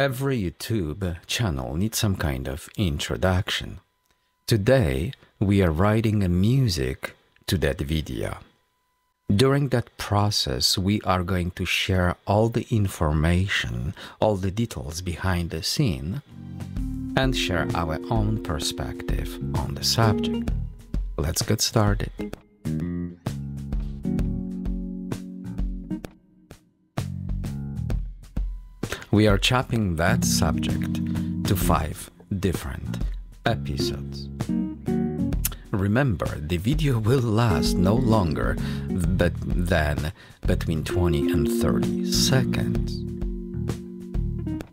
Every YouTube channel needs some kind of introduction. Today, we are writing a music to that video. During that process, we are going to share all the information, all the details behind the scene, and share our own perspective on the subject. Let's get started. We are chopping that subject to five different episodes. Remember, the video will last no longer but than between 20 and 30 seconds.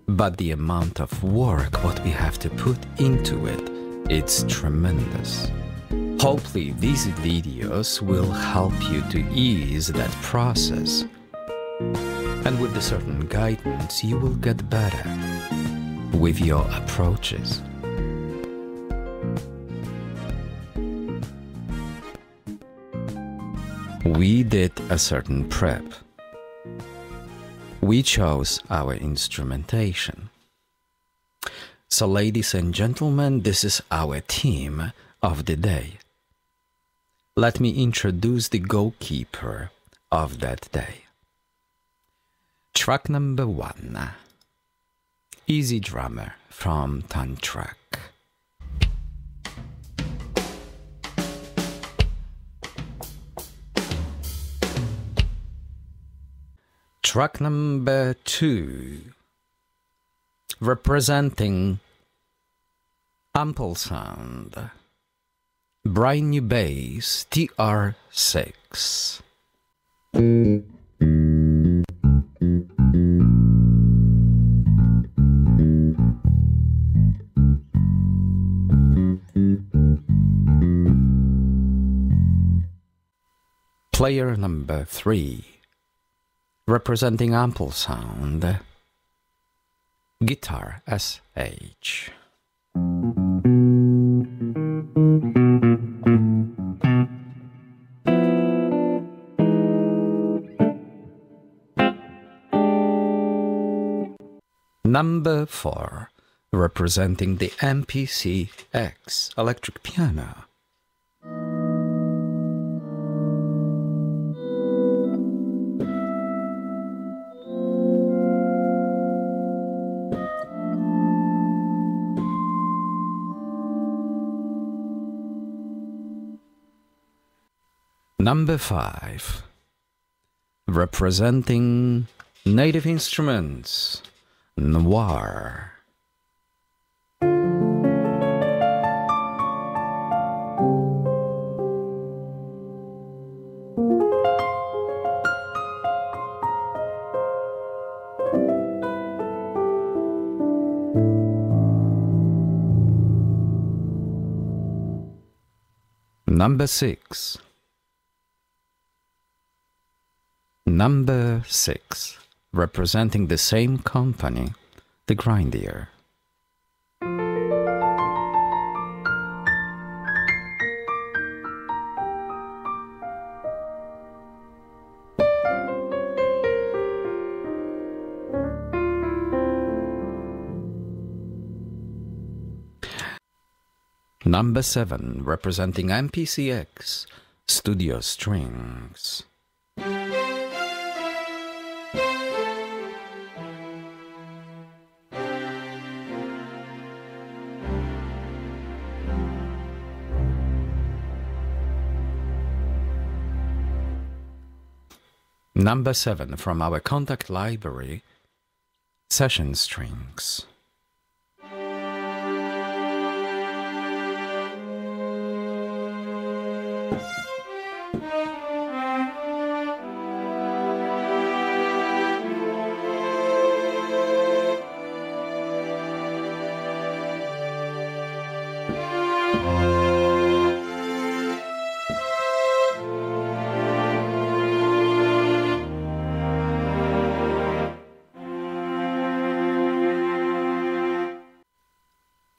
But the amount of work what we have to put into it, it's tremendous. Hopefully these videos will help you to ease that process. And with a certain guidance, you will get better with your approaches. We did a certain prep. We chose our instrumentation. So, ladies and gentlemen, this is our team of the day. Let me introduce the goalkeeper of that day. Track number one EZdrummer from Toontrack. Track number two, representing Ample Sound, brand new bass TR6. Player number three representing ample sound, guitar SH. Number 4, representing the MPC X electric piano. Number 5, representing native instruments, Noire. Number 6. Number 6, representing the same company, the Grandeur. Number 7, representing MPCX, Studio Strings. Number 7 from our Kontakt library, Session Strings.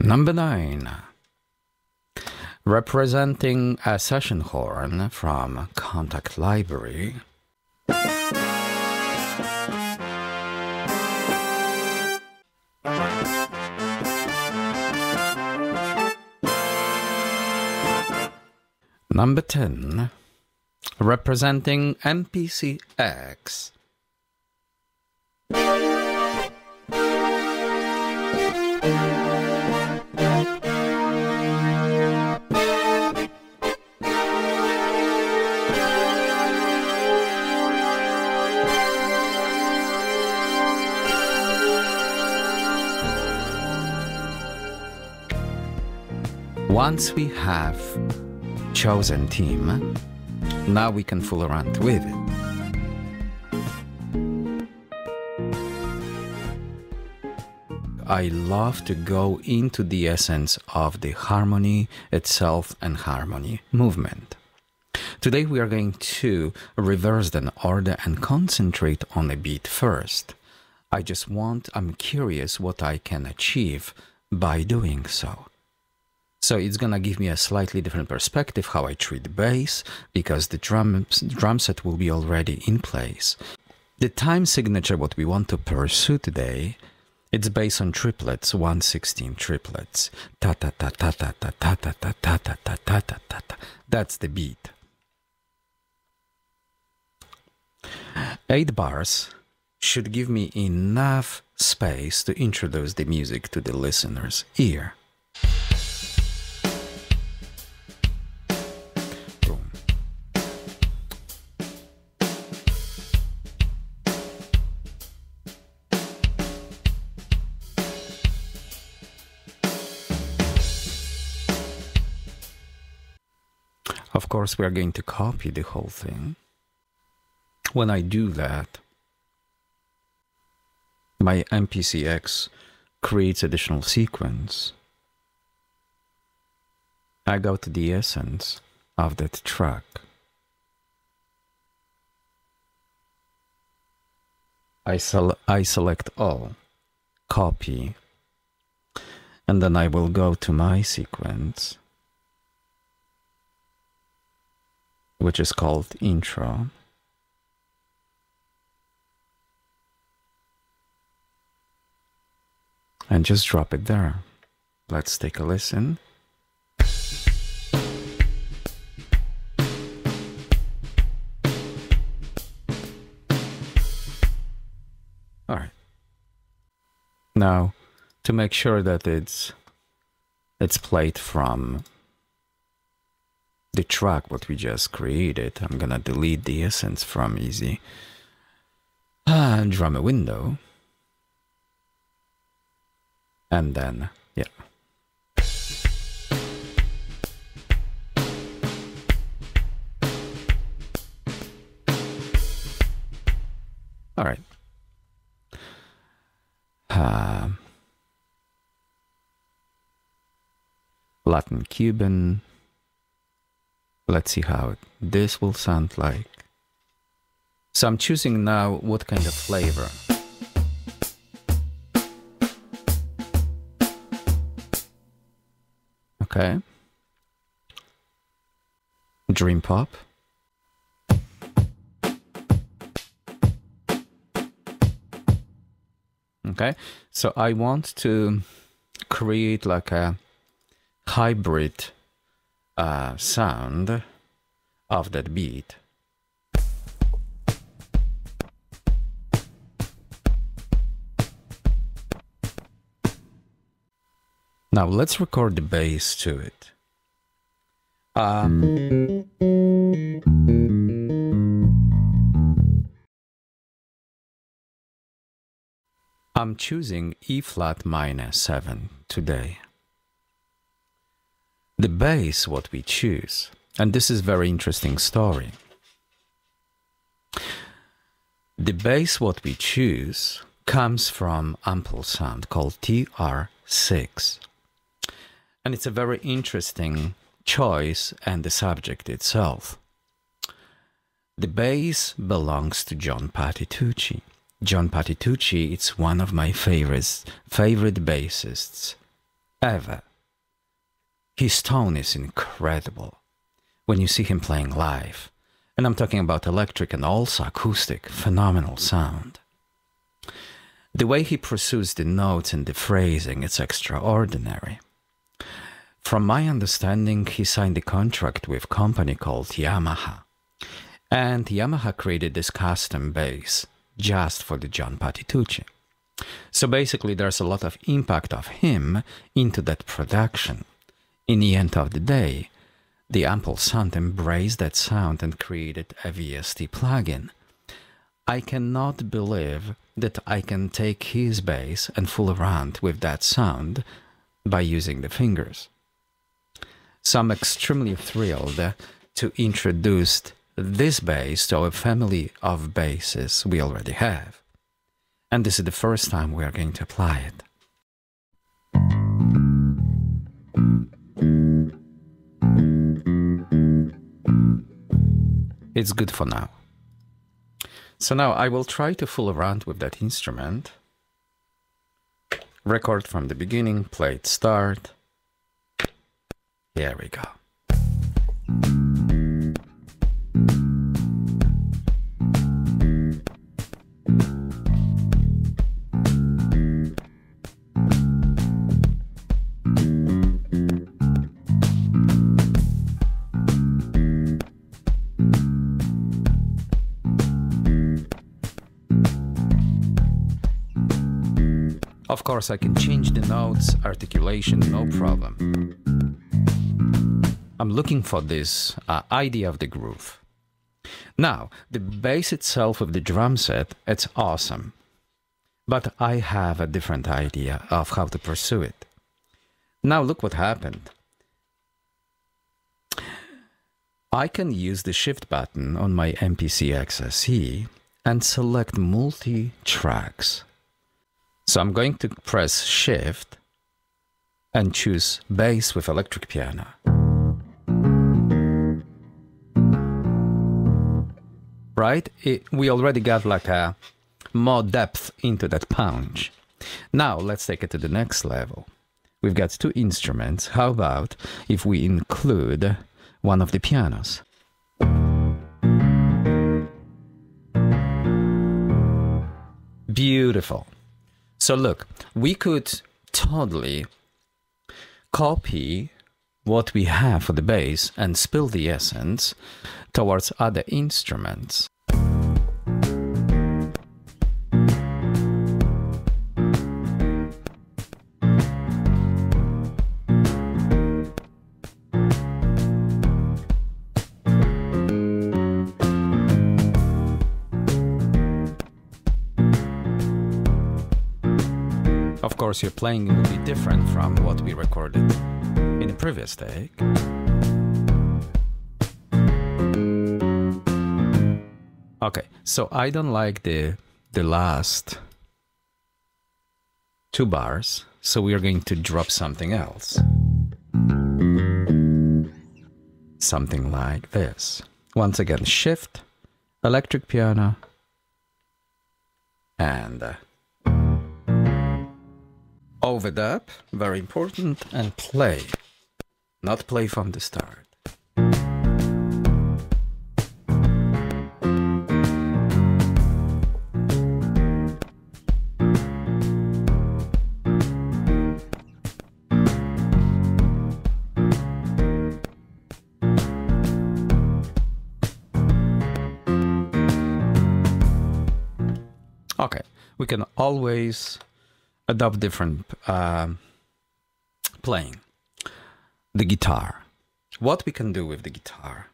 Number nine. Representing a session horn from Kontakt Library. Number 10. Representing MPCX. Once we have chosen team, now we can fool around with it. I love to go into the essence of the harmony itself and harmony movement. Today we are going to reverse the order and concentrate on a beat first. I just want, I'm curious what I can achieve by doing so. So it's gonna give me a slightly different perspective how I treat the bass because the drum, drum set will be already in place. The time signature what we want to pursue today it's based on triplets, 116 triplets. Ta ta ta ta ta ta ta ta ta ta ta ta ta ta ta ta. That's the beat. Eight bars should give me enough space to introduce the music to the listener's ear. Of course, we are going to copy the whole thing. When I do that, my MPC-X creates additional sequence. I go to the essence of that track. I, sel I select all, copy, and then I will go to my sequence which is called intro. And just drop it there. Let's take a listen. All right. Now, to make sure that it's it's played from the track what we just created. I'm gonna delete the essence from easy and drum a window. And then, yeah. All right. Uh, Latin Cuban Let's see how it, this will sound like. So I'm choosing now what kind of flavor. Okay. Dream pop. Okay, so I want to create like a hybrid uh, sound of that beat. Now let's record the bass to it. Um, I'm choosing E flat minor 7 today the bass what we choose. And this is very interesting story. The bass what we choose comes from ample sound called TR6. And it's a very interesting choice and the subject itself. The bass belongs to John Patitucci. John Patitucci is one of my favorites, favorite bassists ever. His tone is incredible when you see him playing live. And I'm talking about electric and also acoustic, phenomenal sound. The way he pursues the notes and the phrasing, it's extraordinary. From my understanding, he signed a contract with a company called Yamaha. And Yamaha created this custom bass just for the John Patitucci. So basically, there's a lot of impact of him into that production. In the end of the day, the Ample Sound embraced that sound and created a VST plugin. I cannot believe that I can take his bass and fool around with that sound by using the fingers. So I'm extremely thrilled to introduce this bass to a family of basses we already have. And this is the first time we are going to apply it. It's good for now. So now I will try to fool around with that instrument. Record from the beginning, play it start. Here we go. Course, I can change the notes, articulation, no problem. I'm looking for this uh, idea of the groove. Now, the bass itself of the drum set, it's awesome. But I have a different idea of how to pursue it. Now look what happened. I can use the shift button on my MPC XSE and select multi-tracks. So I'm going to press shift and choose bass with electric piano. right? It, we already got like a more depth into that punch. Now let's take it to the next level. We've got two instruments. How about if we include one of the pianos? Beautiful. So look, we could totally copy what we have for the bass and spill the essence towards other instruments. Of course, your playing will be different from what we recorded in the previous take. Okay, so I don't like the the last two bars, so we are going to drop something else. Something like this. Once again, shift, electric piano, and uh, overdub, very important, and play. Not play from the start. Okay, we can always adopt different uh, playing. The guitar. What we can do with the guitar?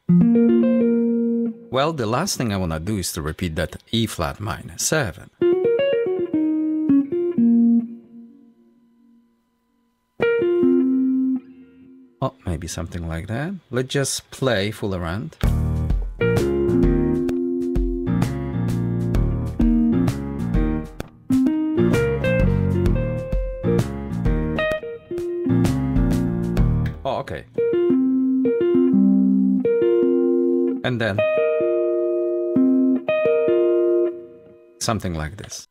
Well, the last thing I want to do is to repeat that E flat minor 7. Oh, maybe something like that. Let's just play full around. And then something like this.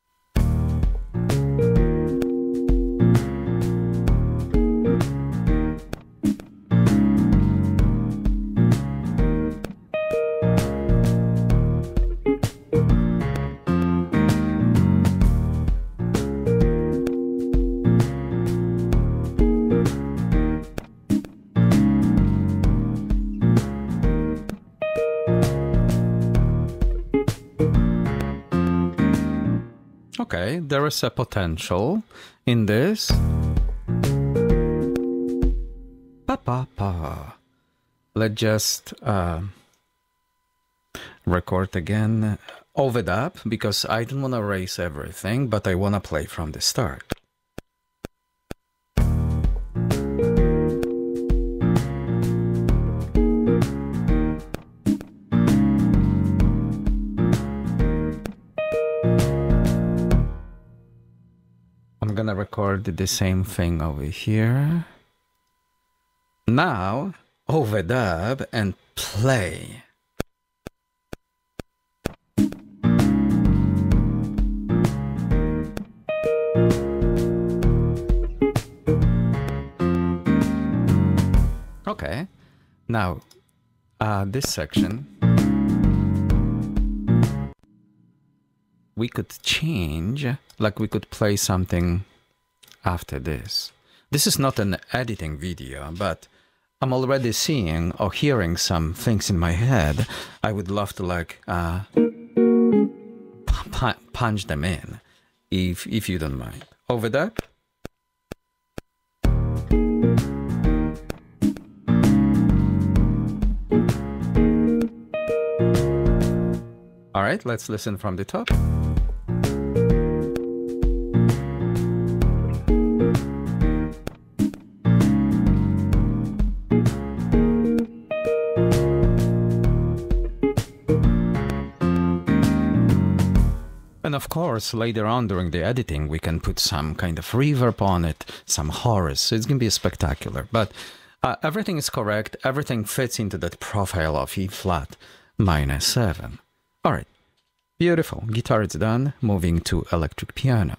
There is a potential in this. Pa pa pa. Let's just uh, record again overdub because I don't want to erase everything, but I want to play from the start. Record the same thing over here. Now, overdub and play. Okay, now uh, this section we could change, like we could play something after this. This is not an editing video, but I'm already seeing or hearing some things in my head. I would love to like uh, pu- punch them in, if if you don't mind. Overdub. All right, let's listen from the top. Of course, later on during the editing, we can put some kind of reverb on it, some chorus. So it's going to be spectacular. But uh, everything is correct. Everything fits into that profile of E flat minus 7. All right. Beautiful. Guitar is done. Moving to electric piano.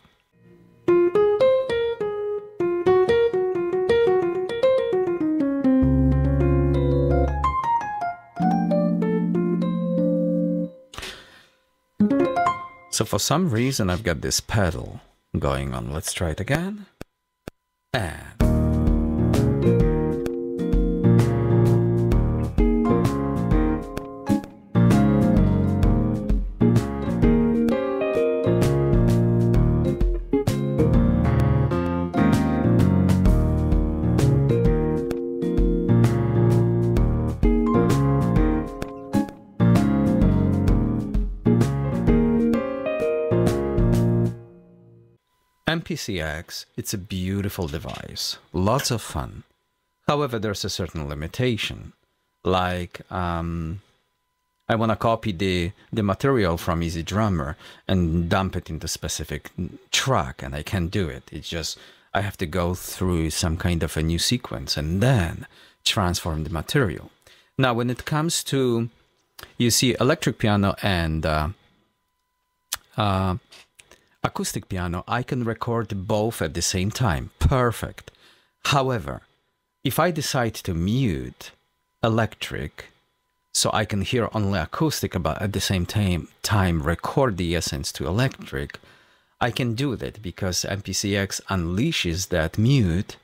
So for some reason I've got this pedal going on. Let's try it again. And MPCX, it's a beautiful device, lots of fun. However, there's a certain limitation. Like, um, I want to copy the, the material from EZdrummer and dump it into specific track, and I can't do it. It's just, I have to go through some kind of a new sequence and then transform the material. Now, when it comes to, you see, electric piano and uh, uh, acoustic piano, I can record both at the same time. Perfect. However, if I decide to mute electric so I can hear only acoustic but at the same time time record the essence to electric, I can do that because MPCX unleashes that mute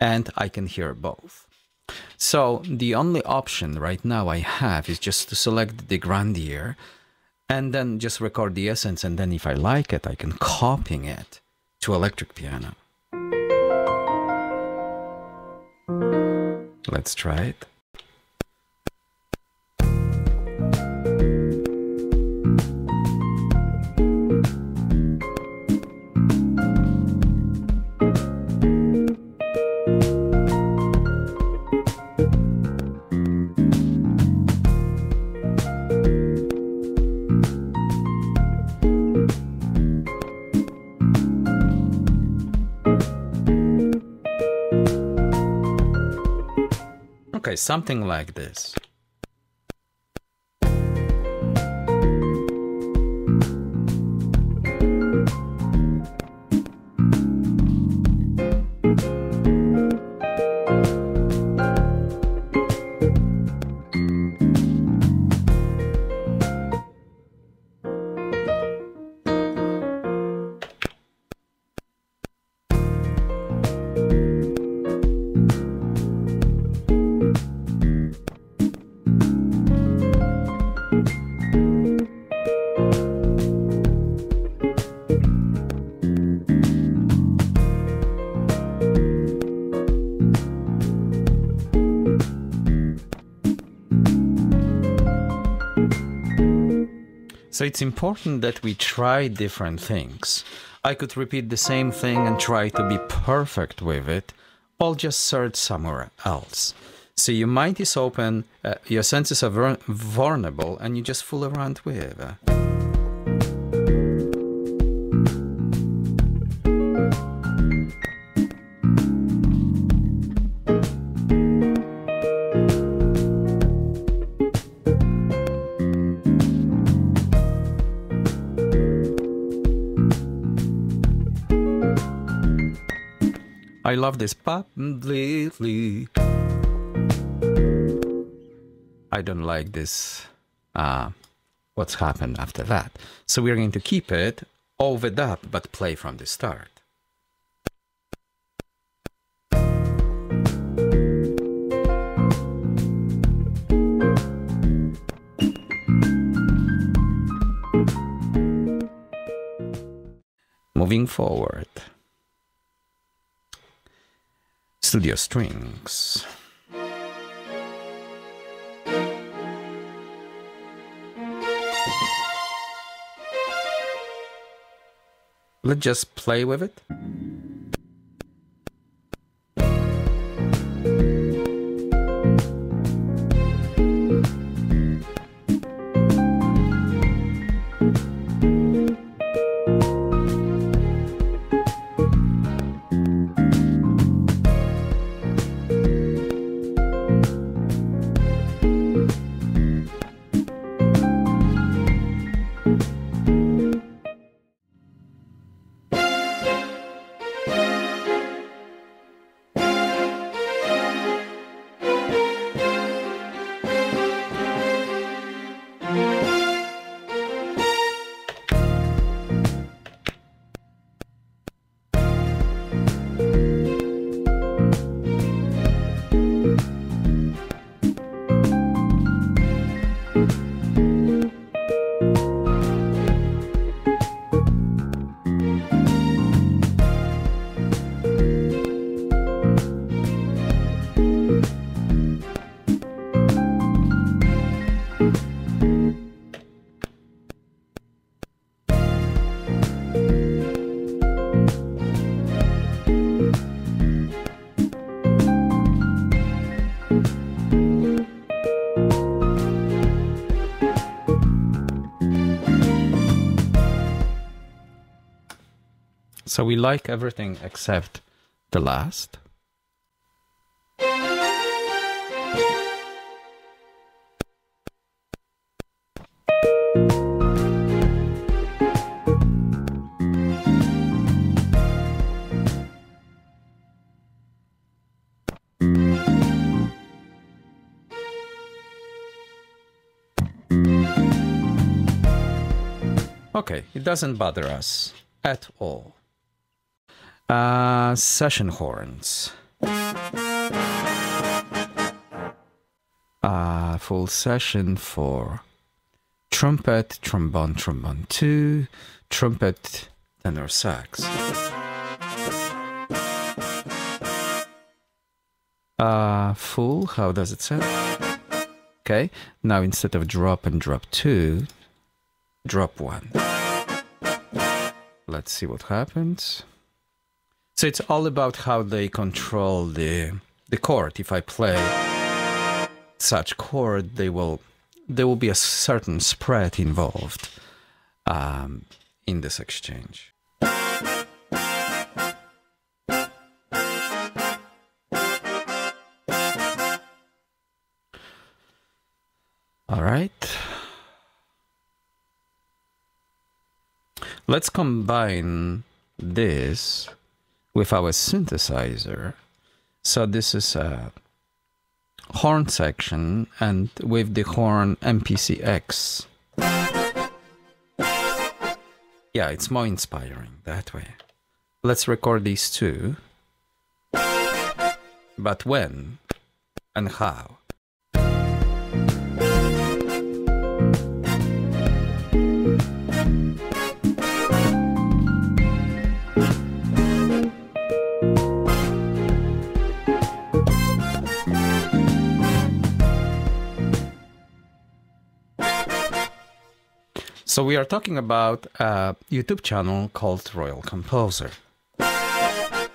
and I can hear both. So the only option right now I have is just to select the Grandeur and then just record the essence and then if I like it I can copying it to electric piano. Let's try it. Okay, something like this. So it's important that we try different things. I could repeat the same thing and try to be perfect with it, or just search somewhere else. So your mind is open, uh, your senses are vulnerable, and you just fool around with. I love this. I don't like this. Uh, what's happened after that? So we're going to keep it overdub, up, but play from the start. Moving forward. Studio Strings. Let's just play with it. So we like everything except the last. Okay, it doesn't bother us at all. Uh, session horns. Uh, full session for trumpet, trombone, trombone 2, trumpet, tenor sax. Uh, full, how does it sound? Okay, now instead of drop and drop 2, drop 1. Let's see what happens. So it's all about how they control the the chord. If I play such chord, they will there will be a certain spread involved um, in this exchange. All right. Let's combine this with our synthesizer. So this is a horn section and with the horn MPC-X. Yeah, it's more inspiring that way. Let's record these two. But when and how? So we are talking about a YouTube channel called Royal Composer. I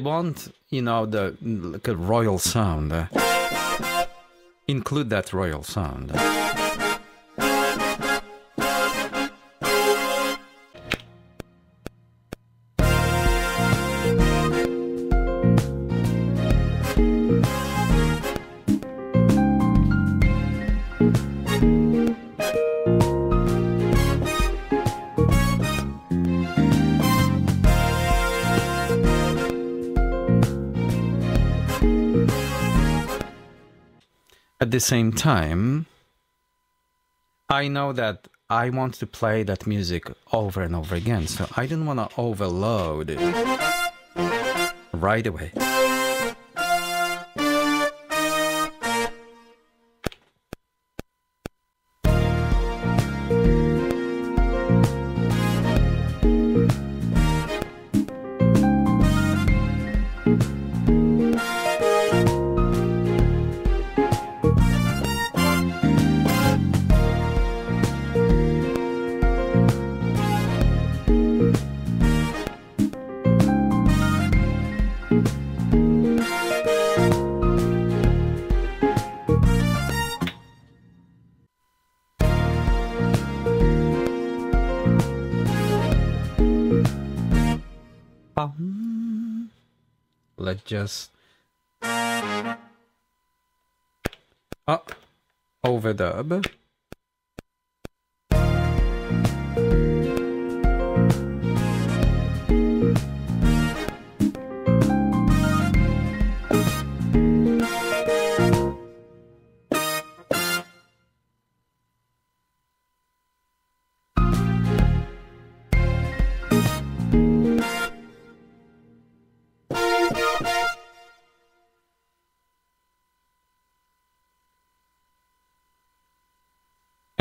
want, you know, the like royal sound. Uh, include that royal sound. The same time, I know that I want to play that music over and over again, so I don't want to overload right away. Just oh, overdub.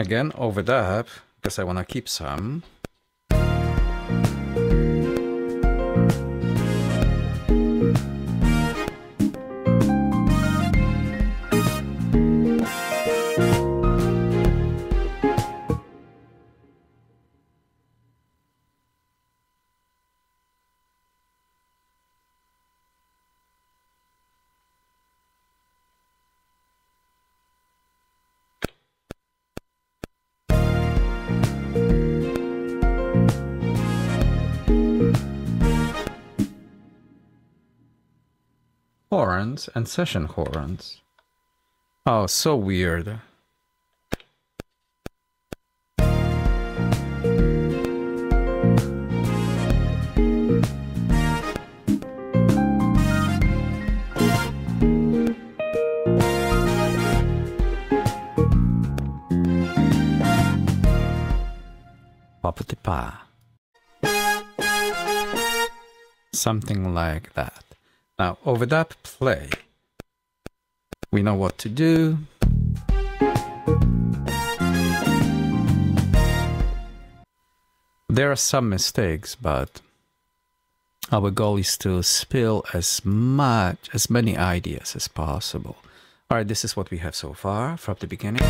Again, overdub, because I want to keep some. Horns and session horns. Oh, so weird. Something like that. Now, overdub play. We know what to do. There are some mistakes, but our goal is to spill as much, as many ideas as possible. All right, this is what we have so far from the beginning.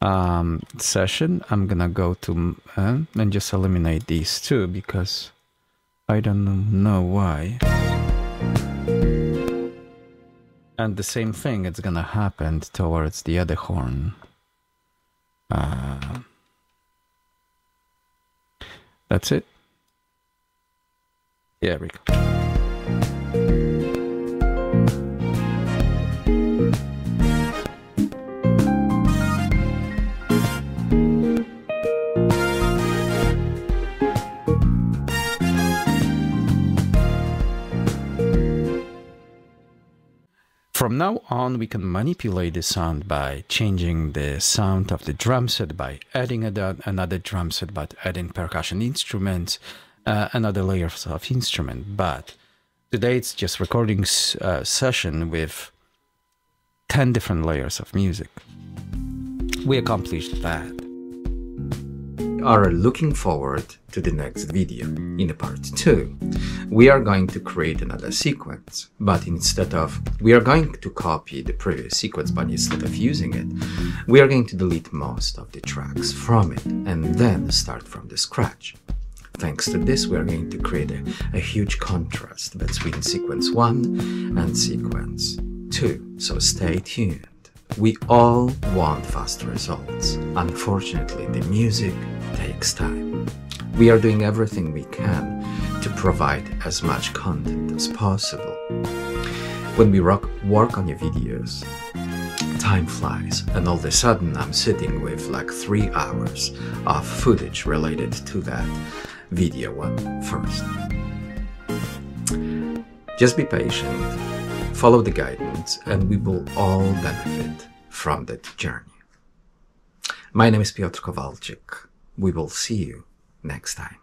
Um, session, I'm gonna go to uh, and just eliminate these two because I don't know why. And the same thing, it's gonna happen towards the other horn. Uh, that's it. Here we From now on, we can manipulate the sound by changing the sound of the drum set, by adding another drum set, by adding percussion instruments, uh, another layers of instrument. But today it's just recording uh, session with 10 different layers of music. We accomplished that. Are looking forward to the next video. In part 2, we are going to create another sequence, but instead of, we are going to copy the previous sequence, but instead of using it, we are going to delete most of the tracks from it and then start from the scratch. Thanks to this, we are going to create a, a huge contrast between sequence 1 and sequence 2, so stay tuned. We all want fast results. Unfortunately, the music takes time. We are doing everything we can to provide as much content as possible. When we rock, work on your videos, time flies, and all of a sudden I'm sitting with like three hours of footage related to that video one first. Just be patient, follow the guidance, and we will all benefit from that journey. My name is Piotr Kowalczyk. We will see you next time.